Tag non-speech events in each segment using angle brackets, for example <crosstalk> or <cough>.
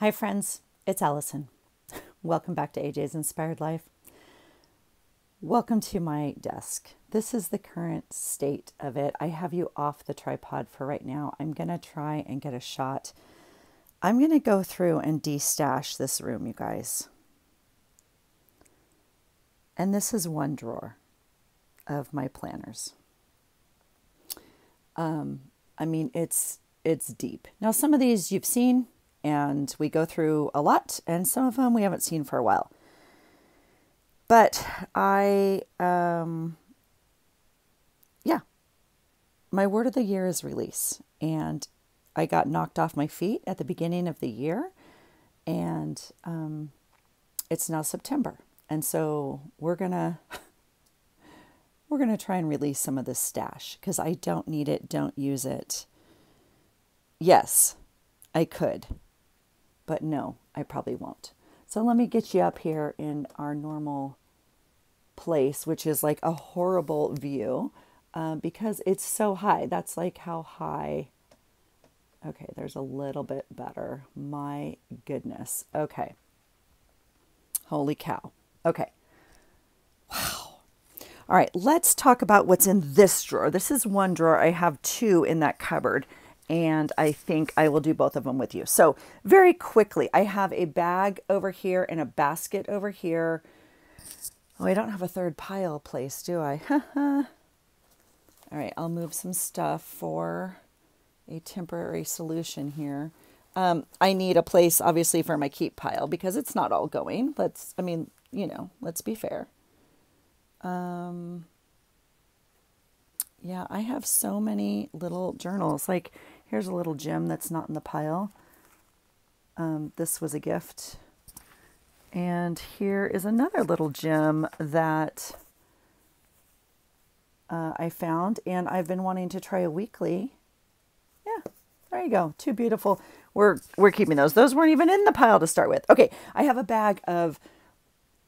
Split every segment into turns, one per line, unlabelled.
Hi, friends. It's Allison. <laughs> Welcome back to AJ's Inspired Life. Welcome to my desk. This is the current state of it. I have you off the tripod for right now. I'm going to try and get a shot. I'm going to go through and destash this room, you guys. And this is one drawer of my planners. Um, I mean, it's it's deep. Now, some of these you've seen, and we go through a lot, and some of them we haven't seen for a while. But I, um, yeah, my word of the year is release, and I got knocked off my feet at the beginning of the year, and um, it's now September, and so we're gonna. <laughs> We're going to try and release some of this stash because I don't need it, don't use it. Yes, I could, but no, I probably won't. So let me get you up here in our normal place, which is like a horrible view uh, because it's so high. That's like how high. Okay, there's a little bit better. My goodness. Okay. Holy cow. Okay. Wow. All right, let's talk about what's in this drawer. This is one drawer. I have two in that cupboard and I think I will do both of them with you. So, very quickly, I have a bag over here and a basket over here. Oh, I don't have a third pile place, do I? <laughs> All right, I'll move some stuff for a temporary solution here. Um, I need a place, obviously, for my keep pile because it's not all going. Let's, I mean, you know, let's be fair. Um, yeah, I have so many little journals. Like, Here's a little gem that's not in the pile. Um, this was a gift. And here is another little gem that uh, I found, and I've been wanting to try a weekly. Yeah, there you go. Two beautiful. We're we're keeping those. Those weren't even in the pile to start with. Okay, I have a bag of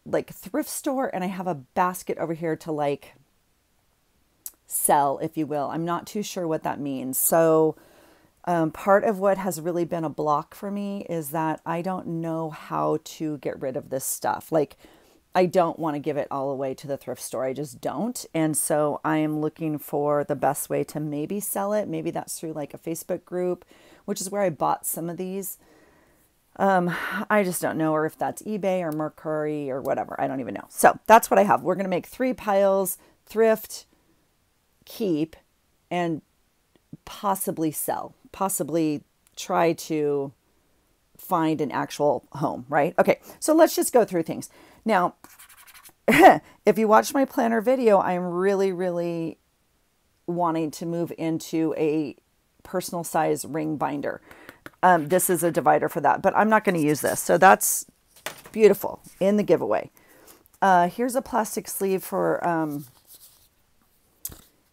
like thrift store, and I have a basket over here to like sell, if you will. I'm not too sure what that means. So um, part of what has really been a block for me is that I don't know how to get rid of this stuff. Like, I don't want to give it all away to the thrift store. I just don't. And so I am looking for the best way to maybe sell it. Maybe that's through like a Facebook group, which is where I bought some of these. Um, I just don't know, or if that's eBay or Mercari or whatever. I don't even know. So that's what I have. We're going to make three piles thrift, keep, and possibly sell possibly try to find an actual home, right? Okay, so let's just go through things. Now, <laughs> if you watch my planner video, I'm really, really wanting to move into a personal size ring binder. Um, this is a divider for that, but I'm not going to use this. So that's beautiful in the giveaway. Uh, here's a plastic sleeve for um,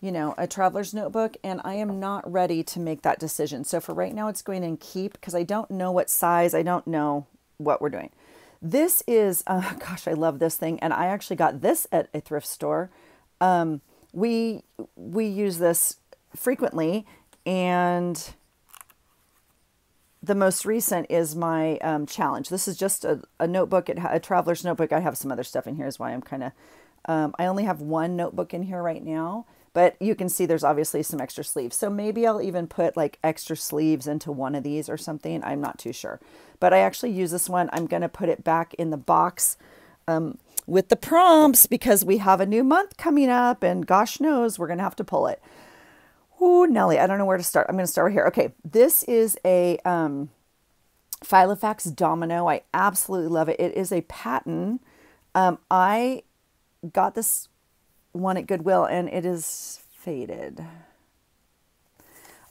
you know, a traveler's notebook, and I am not ready to make that decision. So for right now, it's going in keep because I don't know what size, I don't know what we're doing. This is, <laughs> uh, gosh, I love this thing, and I actually got this at a thrift store. Um, we we use this frequently, and the most recent is my um, challenge. This is just a, a notebook, a traveler's notebook. I have some other stuff in here, is why I'm kind of. Um, I only have one notebook in here right now but you can see there's obviously some extra sleeves. So maybe I'll even put like extra sleeves into one of these or something. I'm not too sure. But I actually use this one. I'm going to put it back in the box um, with the prompts because we have a new month coming up and gosh knows we're going to have to pull it. Ooh, Nelly, I don't know where to start. I'm going to start right here. Okay, this is a um, Filofax Domino. I absolutely love it. It is a patent. Um, I got this one at Goodwill and it is faded.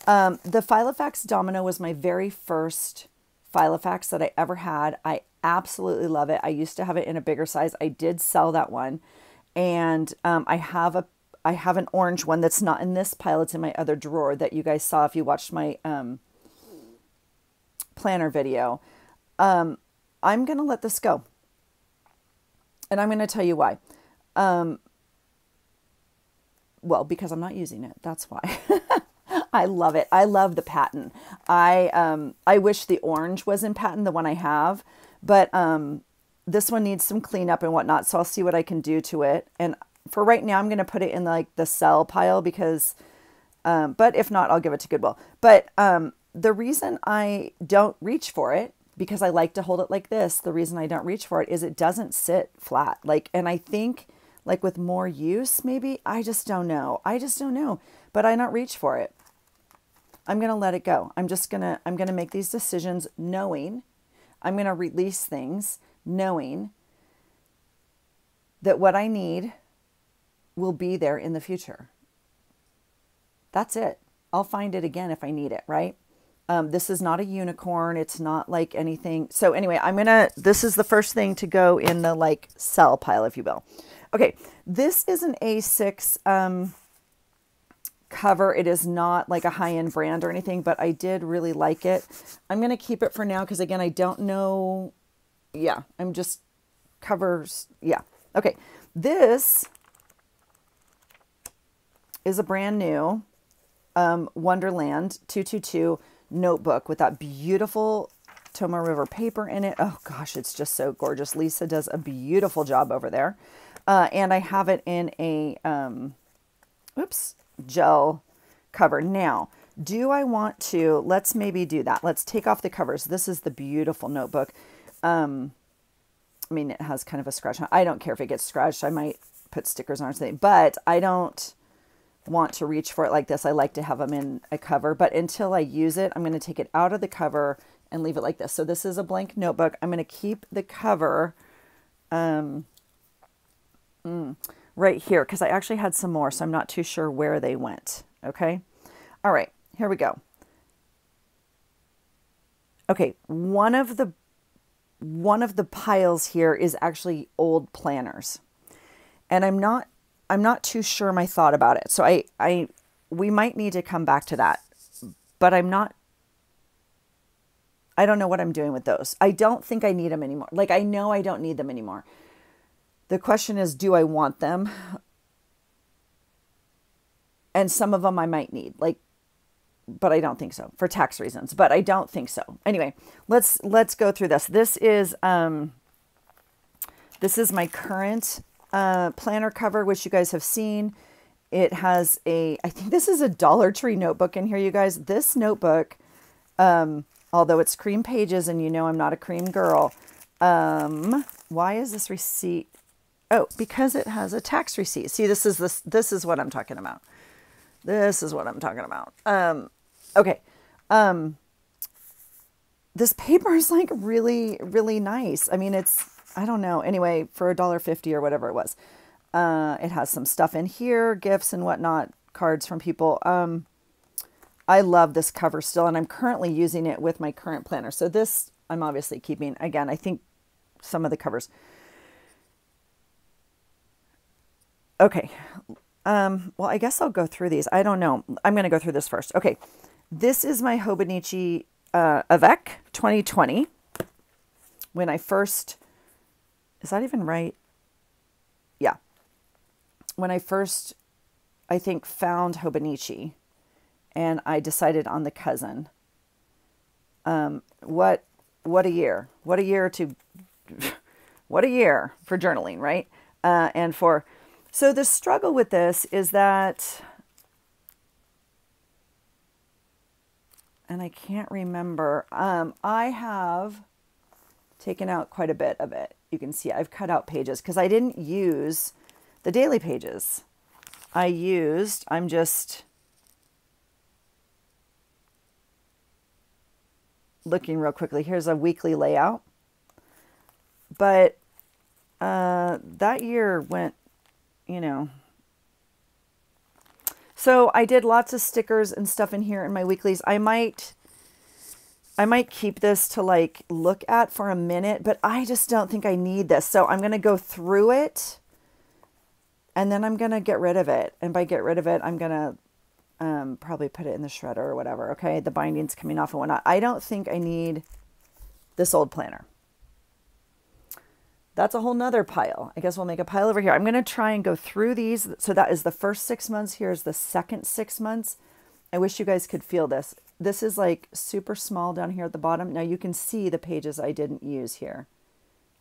Um, the Filofax Domino was my very first Filofax that I ever had. I absolutely love it. I used to have it in a bigger size. I did sell that one, and um, I have a I have an orange one that's not in this pile. It's in my other drawer that you guys saw if you watched my um, planner video. Um, I'm gonna let this go, and I'm gonna tell you why. Um, well, because I'm not using it. That's why. <laughs> I love it. I love the pattern. I um I wish the orange was in pattern, the one I have, but um this one needs some cleanup and whatnot. So I'll see what I can do to it. And for right now, I'm gonna put it in like the sell pile because, um, but if not, I'll give it to Goodwill. But um, the reason I don't reach for it because I like to hold it like this. The reason I don't reach for it is it doesn't sit flat. Like, and I think like with more use, maybe I just don't know. I just don't know, but I don't reach for it. I'm going to let it go. I'm just going to, I'm going to make these decisions knowing I'm going to release things knowing that what I need will be there in the future. That's it. I'll find it again if I need it, right? Um, this is not a unicorn. It's not like anything. So anyway, I'm going to, this is the first thing to go in the like sell pile, if you will. Okay. This is an A6, um, cover. It is not like a high-end brand or anything, but I did really like it. I'm going to keep it for now because again, I don't know. Yeah, I'm just covers. Yeah. Okay. This is a brand new um, Wonderland 222 notebook with that beautiful Tomoe River paper in it. Oh gosh, it's just so gorgeous. Lisa does a beautiful job over there. Uh, and I have it in a, um, oops, gel cover. Now, do I want to, let's maybe do that. Let's take off the covers. This is the beautiful notebook. Um, I mean, it has kind of a scratch. I don't care if it gets scratched. I might put stickers on it, but I don't want to reach for it like this. I like to have them in a cover, but until I use it, I'm going to take it out of the cover and leave it like this. So this is a blank notebook. I'm going to keep the cover um, mm, right here because I actually had some more, so I'm not too sure where they went. Okay. All right, here we go. Okay, one of the one of the piles here is actually old planners. And I'm not I'm not too sure my thought about it. So I I we might need to come back to that. But I'm not I don't know what I'm doing with those. I don't think I need them anymore. Like I know I don't need them anymore. The question is do I want them? And some of them I might need. Like but I don't think so for tax reasons, but I don't think so. Anyway, let's let's go through this. This is um this is my current uh, planner cover, which you guys have seen. It has a, I think this is a Dollar Tree notebook in here, you guys. This notebook, um, although it's cream pages and you know I'm not a cream girl, um, why is this receipt? Oh, because it has a tax receipt. See, this is this, this is what I'm talking about. This is what I'm talking about. Um, okay. Um, this paper is like really, really nice. I mean, it's, I don't know. Anyway, for a dollar fifty or whatever it was. Uh, it has some stuff in here, gifts and whatnot, cards from people. Um, I love this cover still, and I'm currently using it with my current planner. So this I'm obviously keeping. Again, I think some of the covers. Okay. Um, well, I guess I'll go through these. I don't know. I'm going to go through this first. Okay. This is my Hobonichi uh, Avec 2020. When I first is that even right? Yeah. When I first, I think, found Hobonichi and I decided on the cousin. Um, what, what a year. What a year to, <laughs> what a year for journaling, right? Uh, and for, so the struggle with this is that, and I can't remember, um, I have taken out quite a bit of it you can see I've cut out pages because I didn't use the daily pages. I used, I'm just looking real quickly. Here's a weekly layout. But uh, that year went, you know. So I did lots of stickers and stuff in here in my weeklies. I might I might keep this to like look at for a minute, but I just don't think I need this. So I'm going to go through it and then I'm going to get rid of it. And by get rid of it, I'm going to um, probably put it in the shredder or whatever. Okay. The binding's coming off and whatnot. I don't think I need this old planner. That's a whole nother pile. I guess we'll make a pile over here. I'm going to try and go through these. So that is the first six months. Here's the second six months. I wish you guys could feel this. This is like super small down here at the bottom. Now you can see the pages I didn't use here.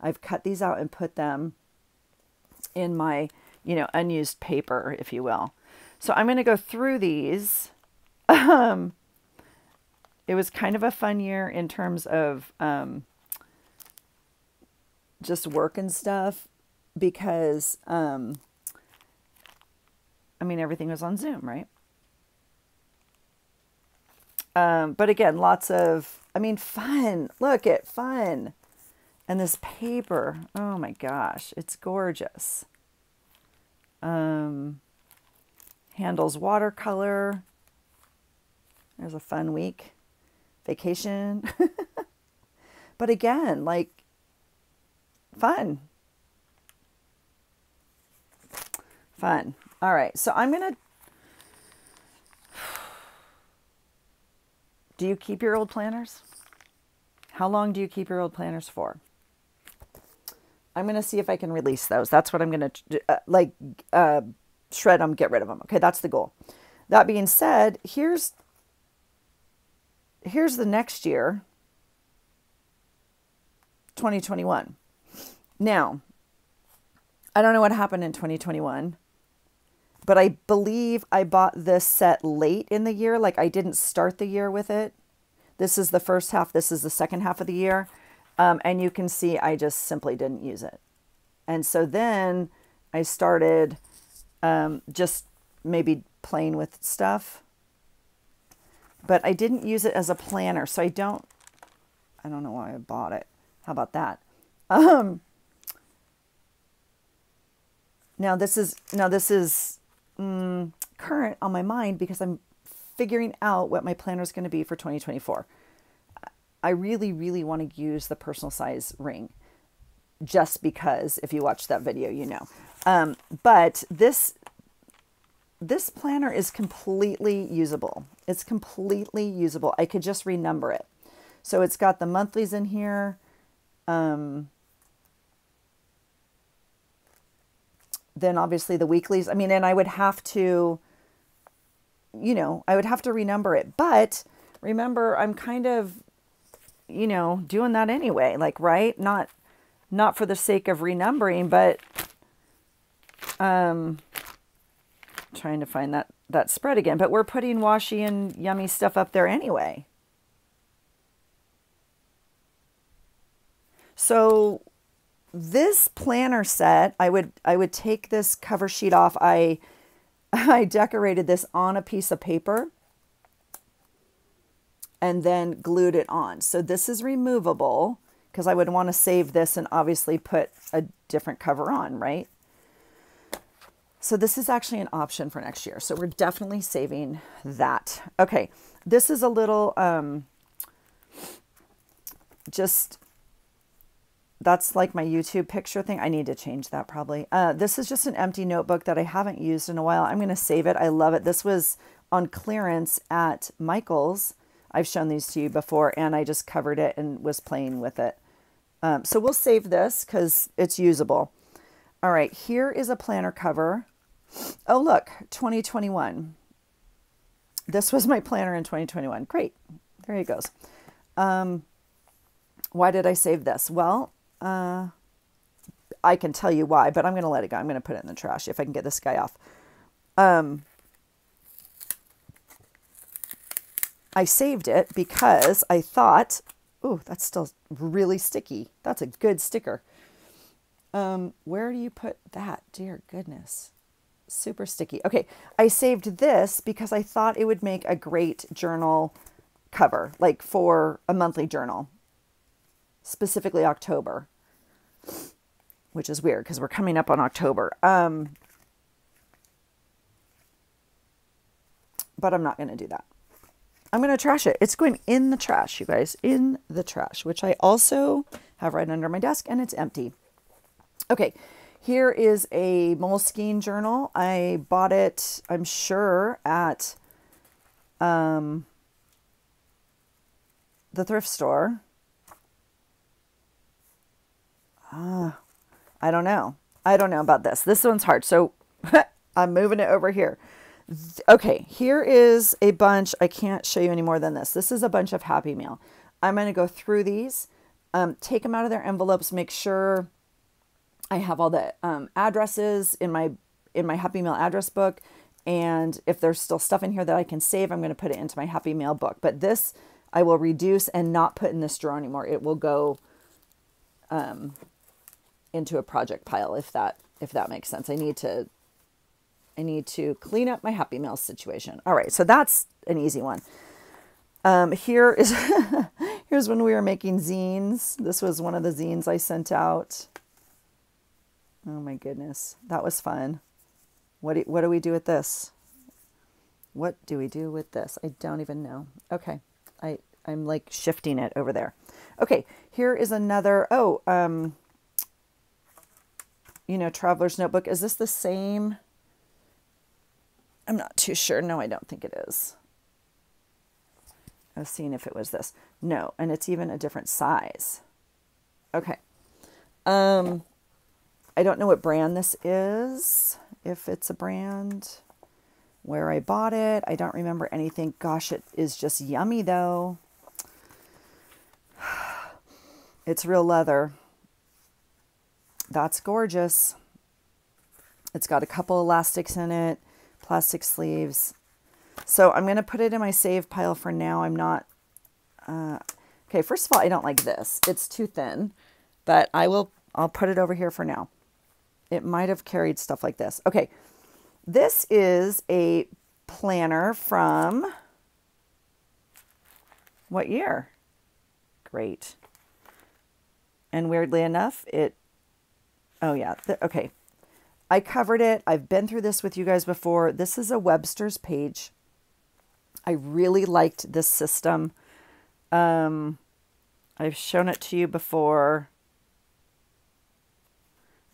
I've cut these out and put them in my, you know, unused paper, if you will. So I'm going to go through these. Um, it was kind of a fun year in terms of um, just work and stuff because, um, I mean, everything was on Zoom, right? Um, but again, lots of, I mean, fun. Look at fun. And this paper, oh my gosh, it's gorgeous. Um, handles watercolor. There's a fun week. Vacation. <laughs> but again, like, fun. Fun. All right, so I'm going to Do you keep your old planners? How long do you keep your old planners for? I'm going to see if I can release those. That's what I'm going to uh, like uh, shred them, get rid of them. Okay, that's the goal. That being said, here's here's the next year 2021. Now, I don't know what happened in 2021 but I believe I bought this set late in the year. Like I didn't start the year with it. This is the first half. This is the second half of the year. Um, and you can see I just simply didn't use it. And so then I started um, just maybe playing with stuff. But I didn't use it as a planner. So I don't, I don't know why I bought it. How about that? <laughs> Um, now this is, now this is mm, current on my mind because I'm figuring out what my planner is going to be for 2024. I really, really want to use the personal size ring just because if you watch that video, you know. Um, but this this planner is completely usable. It's completely usable. I could just renumber it. So it's got the monthlies in here. Um, then obviously the weeklies. I mean, and I would have to, you know, I would have to renumber it. But remember, I'm kind of, you know, doing that anyway. Like, right? Not, not for the sake of renumbering, but, um, trying to find that that spread again. But we're putting washi and yummy stuff up there anyway. So this planner set, I would I would take this cover sheet off. I <laughs> I decorated this on a piece of paper and then glued it on. So this is removable because I would want to save this and obviously put a different cover on, right? So this is actually an option for next year. So we're definitely saving that. Okay, this is a little um, just that's like my YouTube picture thing. I need to change that probably. Uh, this is just an empty notebook that I haven't used in a while. I'm going to save it. I love it. This was on clearance at Michael's. I've shown these to you before, and I just covered it and was playing with it. Um, so we'll save this because it's usable. All right, here is a planner cover. Oh, look, 2021. This was my planner in 2021. Great. There he goes. Um, why did I save this? Well, uh, I can tell you why, but I'm going to let it go. I'm going to put it in the trash if I can get this guy off. Um, I saved it because I thought, oh, that's still really sticky. That's a good sticker. Um, where do you put that? Dear goodness. Super sticky. Okay, I saved this because I thought it would make a great journal cover, like for a monthly journal specifically October, which is weird because we're coming up on October. Um, but I'm not going to do that. I'm going to trash it. It's going in the trash, you guys, in the trash, which I also have right under my desk and it's empty. Okay, here is a Moleskine journal. I bought it, I'm sure, at um, the thrift store. Ah, I don't know. I don't know about this. This one's hard. So <laughs> I'm moving it over here. Okay, here is a bunch. I can't show you any more than this. This is a bunch of Happy Mail. I'm going to go through these, um, take them out of their envelopes, make sure I have all the um, addresses in my in my Happy Mail address book, and if there's still stuff in here that I can save, I'm going to put it into my Happy Mail book. But this I will reduce and not put in this drawer anymore. It will go um, into a project pile if that if that makes sense. I need to I need to clean up my Happy Mail situation. All right, so that's an easy one. Um, here is <laughs> here's when we were making zines. This was one of the zines I sent out. Oh my goodness, that was fun. What do, what do we do with this? What do we do with this? I don't even know. Okay, I I'm like shifting it over there. Okay, here is another. Oh, um, you know, Traveler's Notebook. Is this the same? I'm not too sure. No, I don't think it is. I was seeing if it was this. No, and it's even a different size. Okay. Um, I don't know what brand this is, if it's a brand, where I bought it. I don't remember anything. Gosh, it is just yummy though. <sighs> It's real leather. That's gorgeous. It's got a couple elastics in it, plastic sleeves. So I'm going to put it in my save pile for now. I'm not... Uh, okay, first of all, I don't like this. It's too thin, but I will... I'll put it over here for now. It might have carried stuff like this. Okay, this is a planner from... What year? Great. And weirdly enough, it, oh yeah, the, okay. I covered it. I've been through this with you guys before. This is a Webster's page. I really liked this system. Um, I've shown it to you before.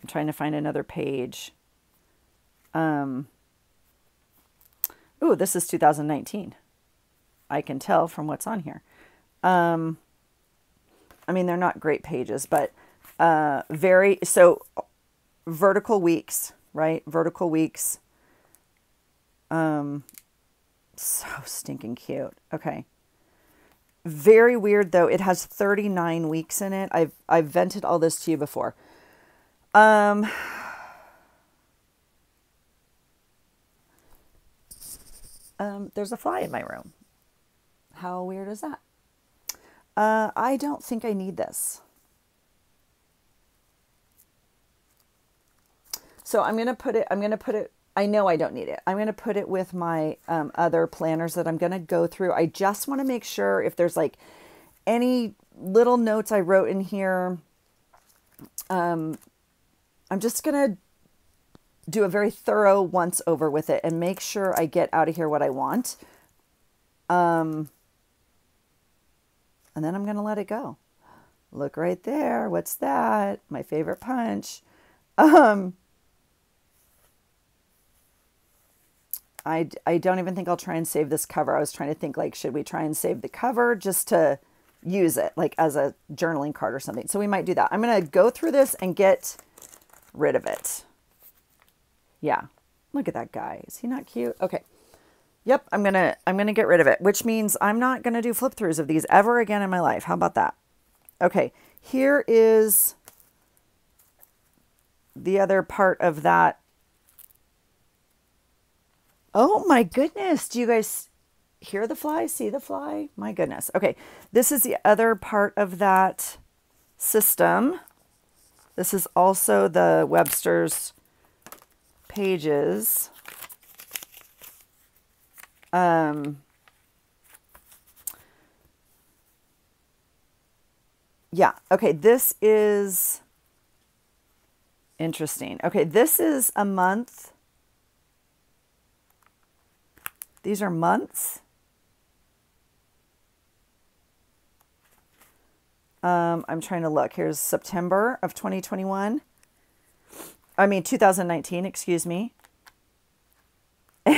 I'm trying to find another page. Um, ooh, this is 2019. I can tell from what's on here. Um, I mean, they're not great pages, but uh, very, so vertical weeks, right? Vertical weeks. Um, so stinking cute. Okay. Very weird though. It has 39 weeks in it. I've, I've vented all this to you before. Um, um, there's a fly in my room. How weird is that? Uh, I don't think I need this. So I'm going to put it, I'm going to put it, I know I don't need it. I'm going to put it with my um, other planners that I'm going to go through. I just want to make sure if there's like any little notes I wrote in here. Um, I'm just going to do a very thorough once over with it and make sure I get out of here what I want. Um, and then I'm going to let it go. Look right there. What's that? My favorite punch. <laughs> Um, I, I don't even think I'll try and save this cover. I was trying to think like, should we try and save the cover just to use it like as a journaling card or something? So we might do that. I'm going to go through this and get rid of it. Yeah. Look at that guy. Is he not cute? Okay. Yep, I'm going to I'm going to get rid of it, which means I'm not going to do flip throughs of these ever again in my life. How about that? Okay, here is the other part of that. Oh my goodness, do you guys hear the fly? See the fly? My goodness. Okay, this is the other part of that system. This is also the Webster's pages. Um, yeah, okay, this is interesting. Okay, this is a month. These are months. Um, I'm trying to look. Here's September of 2021. I mean, 2019, excuse me. <laughs>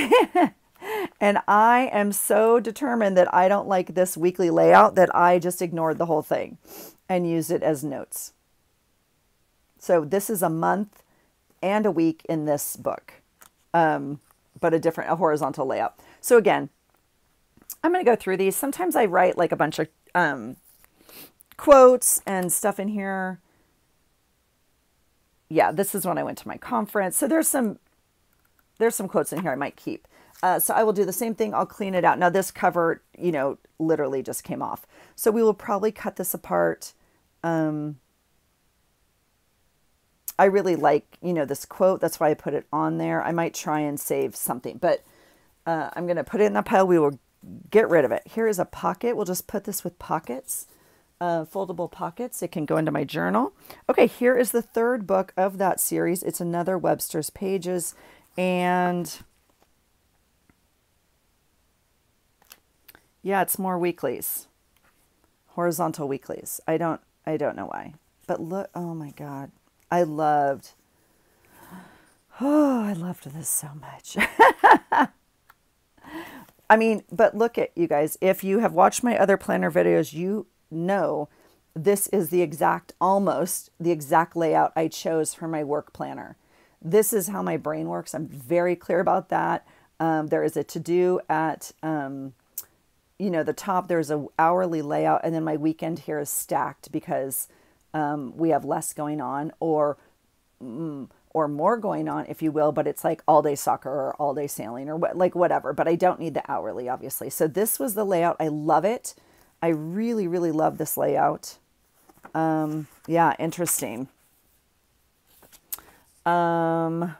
And I am so determined that I don't like this weekly layout that I just ignored the whole thing and used it as notes. So this is a month and a week in this book. Um, but a different, a horizontal layout. So again, I'm going to go through these. Sometimes I write like a bunch of um, quotes and stuff in here. Yeah, this is when I went to my conference. So there's some there's some quotes in here I might keep. Uh, so I will do the same thing. I'll clean it out. Now this cover, you know, literally just came off. So we will probably cut this apart. Um, I really like, you know, this quote. That's why I put it on there. I might try and save something, but uh, I'm going to put it in the pile. We will get rid of it. Here is a pocket. We'll just put this with pockets, uh, foldable pockets. It can go into my journal. Okay, here is the third book of that series. It's another Webster's Pages. And yeah, it's more weeklies. Horizontal weeklies. I don't I don't know why. But look, oh my god. I loved <sighs> Oh, I loved this so much. <laughs> I mean, but look at you guys. If you have watched my other planner videos, you know this is the exact, almost the exact layout I chose for my work planner. This is how my brain works. I'm very clear about that. Um, there is a to do at, um, you know, the top. There's a hourly layout, and then my weekend here is stacked because um, we have less going on, or mm, or more going on, if you will. But it's like all day soccer or all day sailing or what, like whatever. But I don't need the hourly, obviously. So this was the layout. I love it. I really, really love this layout. Um, yeah, interesting. Um,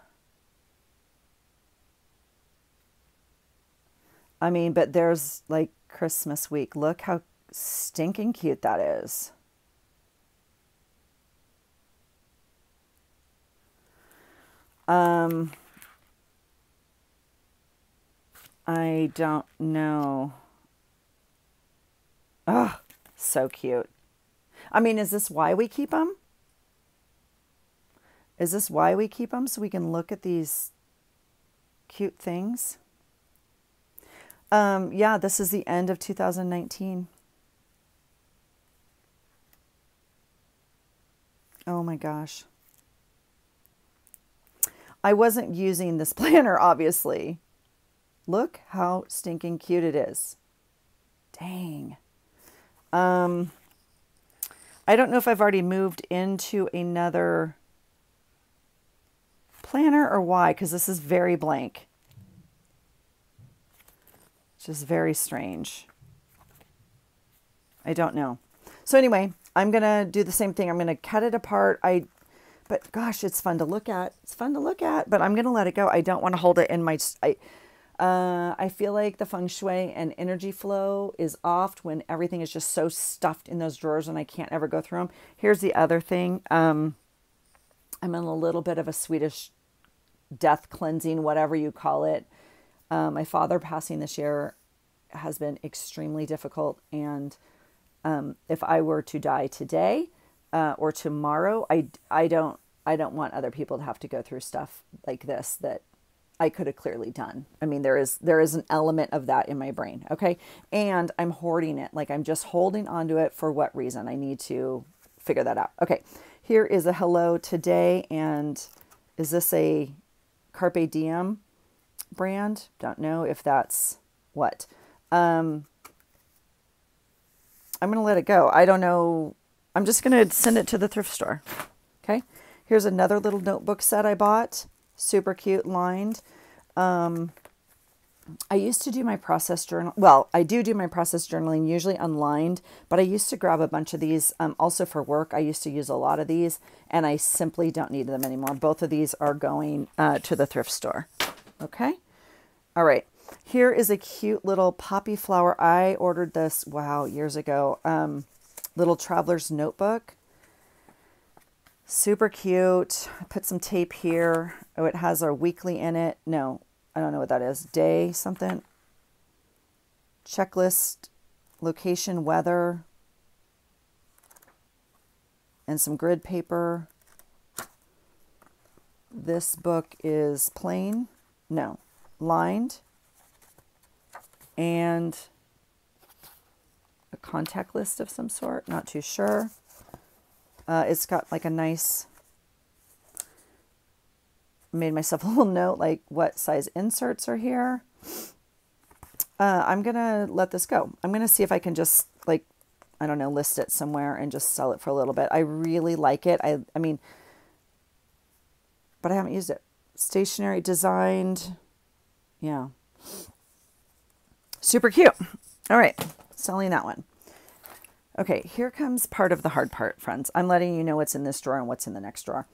I mean, but there's like Christmas week. Look how stinking cute that is. Um, I don't know. Oh, so cute. I mean, is this why we keep them? Is this why we keep them? So we can look at these cute things? Um, yeah, this is the end of 2019. Oh my gosh. I wasn't using this <laughs> planner, obviously. Look how stinking cute it is. Dang. Um, I don't know if I've already moved into another planner or why, because this is very blank. Just very strange. I don't know. So anyway, I'm going to do the same thing. I'm going to cut it apart. I, but gosh, it's fun to look at. It's fun to look at, but I'm going to let it go. I don't want to hold it in my, I, uh, I feel like the feng shui and energy flow is off when everything is just so stuffed in those drawers and I can't ever go through them. Here's the other thing. Um, I'm in a little bit of a Swedish death cleansing, whatever you call it. Um, my father passing this year has been extremely difficult. And um, if I were to die today uh, or tomorrow, I, I don't I don't want other people to have to go through stuff like this that I could have clearly done. I mean, there is there is an element of that in my brain. Okay, and I'm hoarding it. Like I'm just holding onto it for what reason? I need to figure that out. Okay, here is a hello today, and is this a Carpe Diem brand. Don't know if that's what. Um, I'm going to let it go. I don't know. I'm just going to send it to the thrift store. Okay. Here's another little notebook set I bought. Super cute, lined. Um, I used to do my process journal. Well, I do do my process journaling usually unlined, but I used to grab a bunch of these um, also for work. I used to use a lot of these, and I simply don't need them anymore. Both of these are going uh, to the thrift store. Okay. All right. Here is a cute little poppy flower. I ordered this, wow, years ago. Um, little traveler's notebook. Super cute. I put some tape here. Oh, it has our weekly in it. No, I don't know what that is. Day something. Checklist, location, weather, and some grid paper. This book is plain, no, lined, and a contact list of some sort, not too sure. Uh, it's got like a nice made myself <laughs> a little note like what size inserts are here. Uh, I'm going to let this go. I'm going to see if I can just like, I don't know, list it somewhere and just sell it for a little bit. I really like it. I, I mean, but I haven't used it. Stationary designed. Yeah. Super cute. All right. Selling that one. Okay, here comes part of the hard part, friends. I'm letting you know what's in this drawer and what's in the next drawer.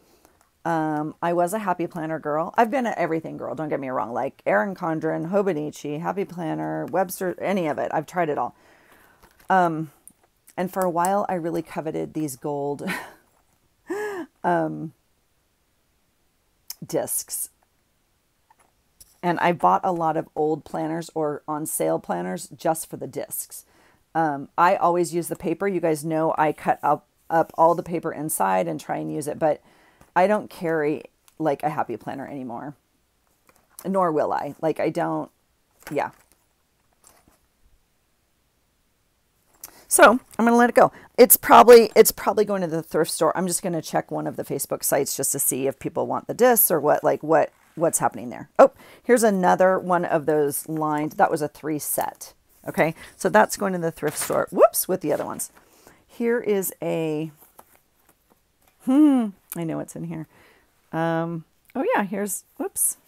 Um, I was a happy planner girl. I've been an everything girl, don't get me wrong. Like Erin Condren, Hobonichi, Happy Planner, Webster, any of it. I've tried it all. Um, and for a while, I really coveted these gold <laughs> um, discs. And I bought a lot of old planners or on sale planners just for the discs. Um, I always use the paper. You guys know I cut up, up all the paper inside and try and use it, but I don't carry like a happy planner anymore. Nor will I. Like I don't, yeah. So I'm to let it go. It's probably it's probably going to the thrift store. I'm just to check one of the Facebook sites just to see if people want the discs or what like what what's happening there. Oh, here's another one of those lined. That was a three set. Okay, so that's going to the thrift store. Whoops, with the other ones. Here is a, hmm, I know what's in here. Um, oh yeah, here's, whoops.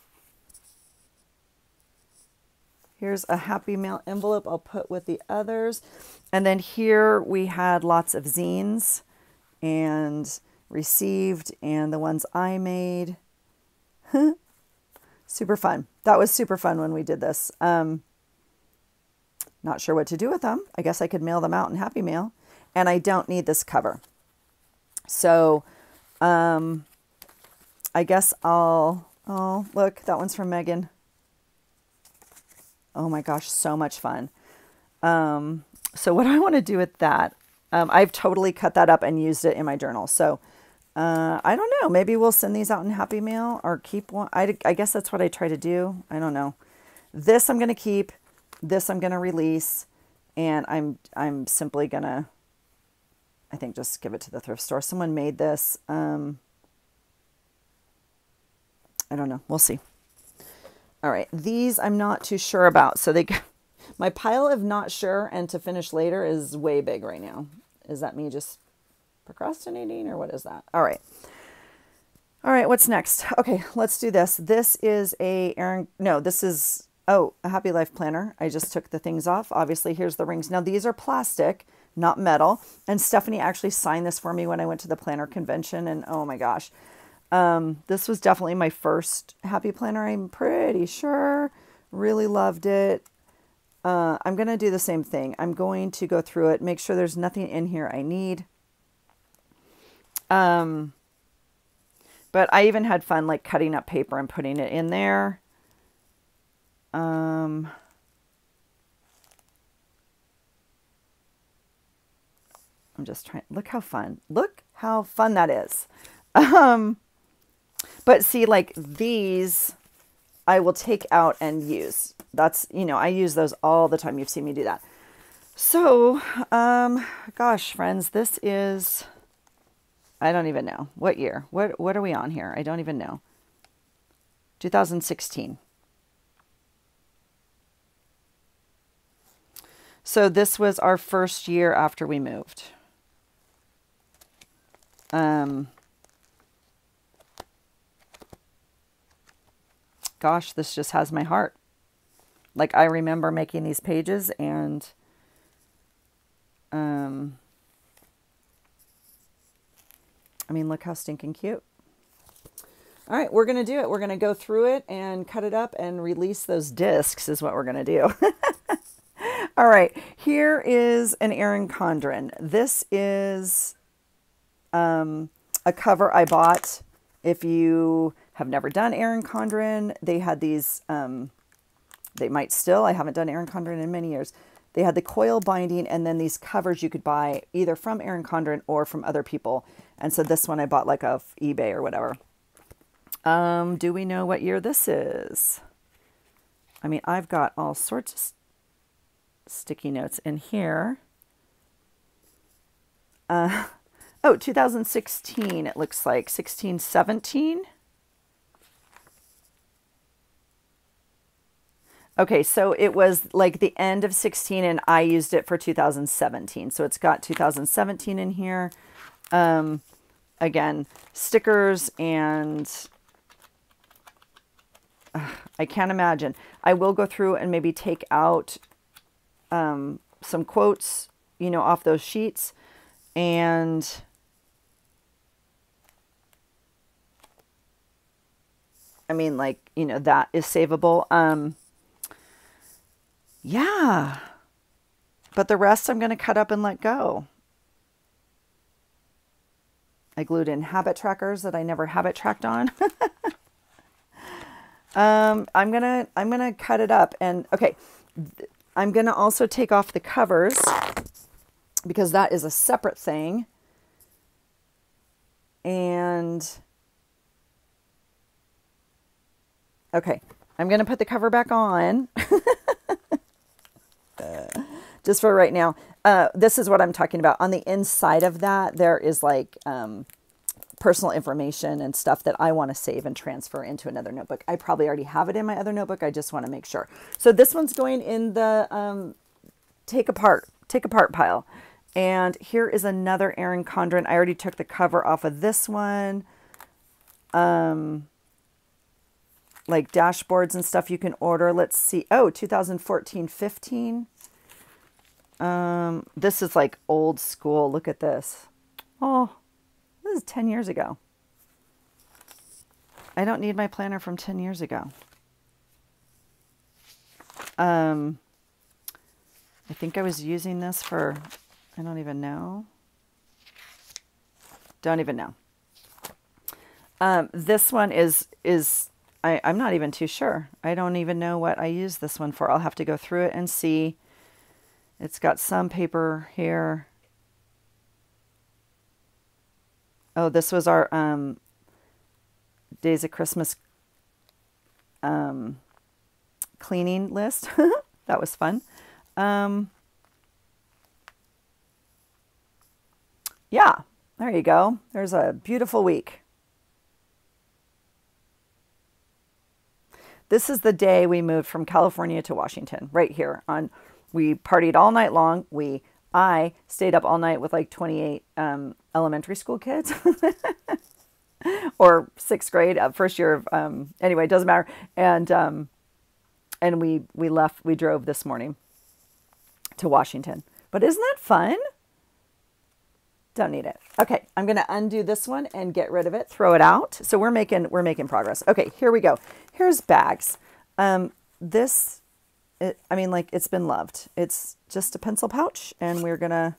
Here's a Happy Mail envelope I'll put with the others. And then here we had lots of zines and received and the ones I made. <laughs> super fun. That was super fun when we did this. Um, not sure what to do with them. I guess I could mail them out in Happy Mail. And I don't need this cover. So um, I guess I'll, oh, look, that one's from Megan. Oh my gosh, so much fun. Um, so what I want to do with that, um, I've totally cut that up and used it in my journal. So uh, I don't know. Maybe we'll send these out in Happy Mail or keep one. I, I guess that's what I try to do. I don't know. This I'm going to keep. This I'm going to release and I'm I'm simply going to I think just give it to the thrift store. Someone made this um I don't know. We'll see. All right, these I'm not too sure about. So they <laughs> my pile of not sure and to finish later is way big right now. Is that me just procrastinating or what is that? All right. All right, what's next? Okay, let's do this. This is a Erin no, this is Oh, a Happy Life Planner. I just took the things off. Obviously, here's the rings. Now, these are plastic, not metal. And Stephanie actually signed this for me when I went to the planner convention. And oh my gosh, um, this was definitely my first Happy Planner, I'm pretty sure. Really loved it. Uh, I'm going to do the same thing. I'm going to go through it, make sure there's nothing in here I need. Um, but I even had fun like cutting up paper and putting it in there. Um, I'm just trying. Look how fun. Look how fun that is. Um, but see, like these, I will take out and use. That's, you know, I use those all the time. You've seen me do that. So, um, gosh, friends, this is, I don't even know. What year? What, what are we on here? I don't even know. 2016. So this was our first year after we moved. Um, gosh, this just has my heart. Like I remember making these pages and um, I mean, look how stinking cute. All right, we're going to do it. We're going to go through it and cut it up and release those discs is what we're going to do. <laughs> All right, here is an Erin Condren. This is um, a cover I bought. If you have never done Erin Condren, they had these, um, they might still, I haven't done Erin Condren in many years. They had the coil binding and then these covers you could buy either from Erin Condren or from other people. And so this one I bought like off eBay or whatever. Um, do we know what year this is? I mean, I've got all sorts of sticky notes in here. Uh, <laughs> oh, 2016, it looks like. 16, 17. Okay, so it was like the end of 16 and I used it for 2017. So it's got 2017 in here. Um, again, stickers and uh, I can't imagine. I will go through and maybe take out um, some quotes, you know, off those sheets and I mean, like, you know, that is savable. Um, yeah. But the rest I'm going to cut up and let go. I glued in habit trackers that I never habit tracked on. <laughs> um, I'm going to, I'm going to cut it up and okay. I'm going to also take off the covers because that is a separate thing. And okay, I'm going to put the cover back on. <laughs> just for right now. Uh, this is what I'm talking about. On the inside of that, there is like um, personal information and stuff that I want to save and transfer into another notebook. I probably already have it in my other notebook. I just want to make sure. So this one's going in the um, take apart, take apart pile. And here is another Erin Condren. I already took the cover off of this one. Um, like dashboards and stuff you can order. Let's see. Oh, 2014 15. Um, this is like old school. Look at this. Oh, is 10 years ago. I don't need my planner from 10 years ago. Um, I think I was using this for, I don't even know. Don't even know. Um, this one is, is I, I'm not even too sure. I don't even know what I use this one for. I'll have to go through it and see it's got some paper here. Oh, this was our um, Days of Christmas um, cleaning list. <laughs> that was fun. Um, yeah, there you go. There's a beautiful week. This is the day we moved from California to Washington, right here on we partied all night long. We I stayed up all night with like 28 um, elementary school kids. <laughs> or sixth grade, uh, first year of um, anyway, it doesn't matter. And um, and we we left. We drove this morning to Washington. But isn't that fun? Don't need it. Okay, I'm going to undo this one and get rid of it. Throw it out. So we're making we're making progress. Okay, here we go. Here's bags. Um, this it, I mean, like it's been loved. It's just a pencil pouch and we're going to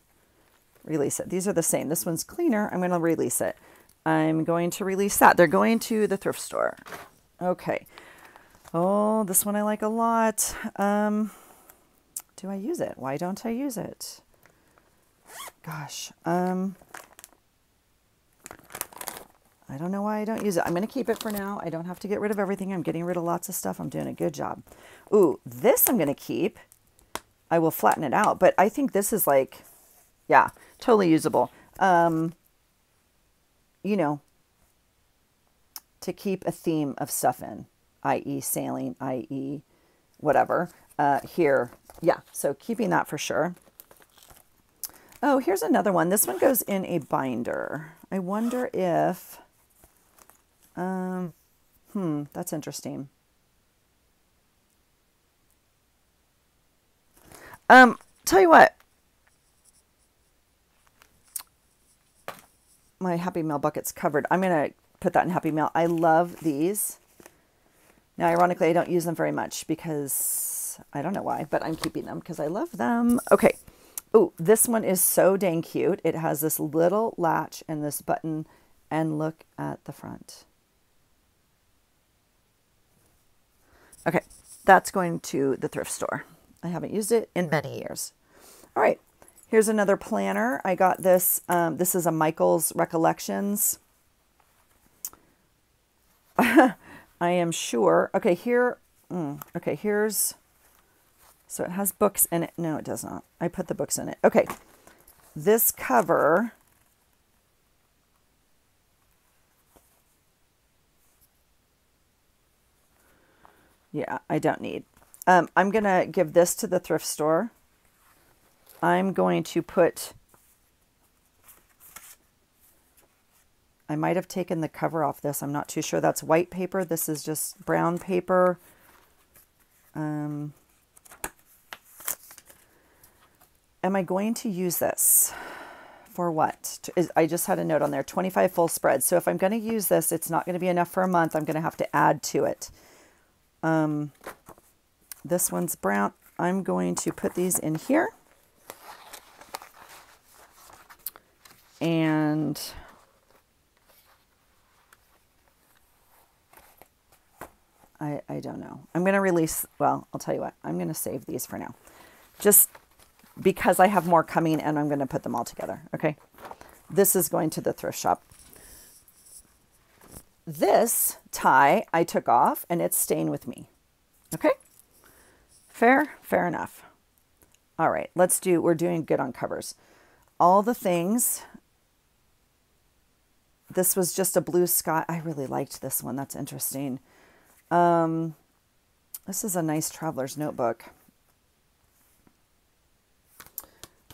release it. These are the same. This one's cleaner. I'm going to release it. I'm going to release that. They're going to the thrift store. Okay. Oh, this one I like a lot. Um, do I use it? Why don't I use it? Gosh. Um, I don't know why I don't use it. I'm going to keep it for now. I don't have to get rid of everything. I'm getting rid of lots of stuff. I'm doing a good job. Ooh, this I'm going to keep. I will flatten it out, but I think this is like, yeah, totally usable. Um, you know, to keep a theme of stuff in, i.e. sailing, i.e. whatever. Uh, here, yeah, so keeping that for sure. Oh, here's another one. This one goes in a binder. I wonder if um, hmm, that's interesting. Um, tell you what. My Happy Mail bucket's covered. I'm going to put that in Happy Mail. I love these. Now, ironically, I don't use them very much because I don't know why, but I'm keeping them because I love them. Okay. Oh, this one is so dang cute. It has this little latch and this button, and look at the front. Okay, that's going to the thrift store. I haven't used it in many years. All right, here's another planner. I got this. Um, this is a Michael's Recollections. <laughs> I am sure. Okay, here. Mm, okay, here's. So it has books in it. No, it does not. I put the books in it. Okay, this cover Yeah, I don't need. Um, I'm going to give this to the thrift store. I'm going to put, I might have taken the cover off this. I'm not too sure. That's white paper. This is just brown paper. Um, am I going to use this? For what? I just had a note on there, 25 full spreads. So if I'm going to use this, it's not going to be enough for a month. I'm going to have to add to it. Um, this one's brown. I'm going to put these in here. And I, I don't know. I'm going to release, well, I'll tell you what, I'm going to save these for now. Just because I have more coming and I'm going to put them all together. Okay. This is going to the thrift shop. This tie I took off and it's staying with me. Okay. Fair, fair enough. All right, let's do, we're doing good on covers. All the things, this was just a blue sky. I really liked this one. That's interesting. Um, this is a nice traveler's notebook.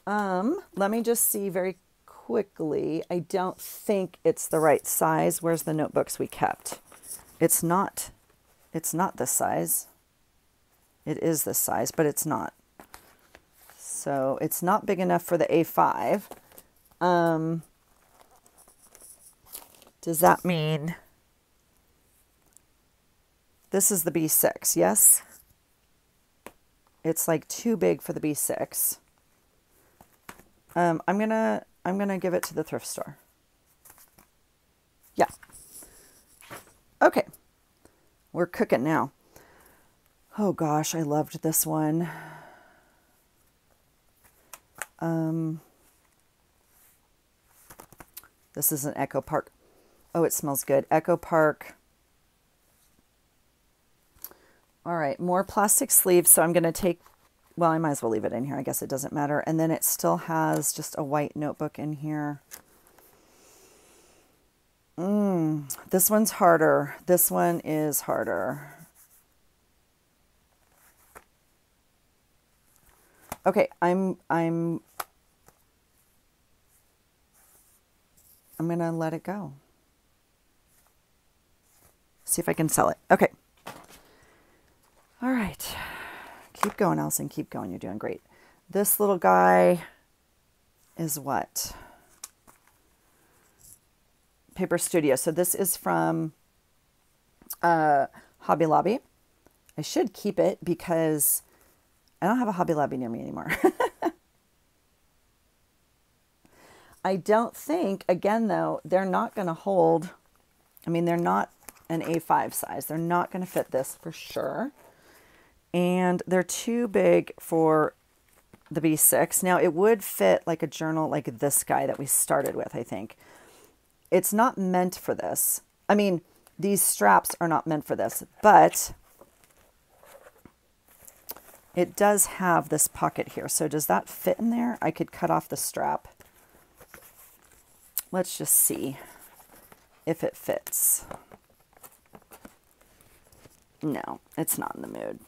Um, let me just see very quickly. I don't think it's the right size. Where's the notebooks we kept? It's not, it's not this size. It is this size, but it's not. So it's not big enough for the A5. Um, does that mean this is the B6? Yes. It's like too big for the B6. Um, I'm gonna I'm gonna give it to the thrift store. Yeah. Okay. We're cooking now. Oh gosh, I loved this one. Um, this is an Echo Park. Oh, it smells good. Echo Park. All right, more plastic sleeves. So I'm going to take, well, I might as well leave it in here. I guess it doesn't matter. And then it still has just a white notebook in here. Mm, this one's harder. This one is harder. Okay, I'm I'm I'm going to let it go. See if I can sell it. Okay. All right. Keep going, Allison. Keep going. You're doing great. This little guy is what? Paper Studio. So this is from uh, Hobby Lobby. I should keep it because I don't have a Hobby Lobby near me anymore. <laughs> I don't think, again, though, they're not going to hold. I mean, they're not an A5 size. They're not going to fit this for sure. And they're too big for the B6. Now, it would fit like a journal like this guy that we started with, I think. It's not meant for this. I mean, these straps are not meant for this, but it does have this pocket here. So does that fit in there? I could cut off the strap. Let's just see if it fits. No, it's not in the mood.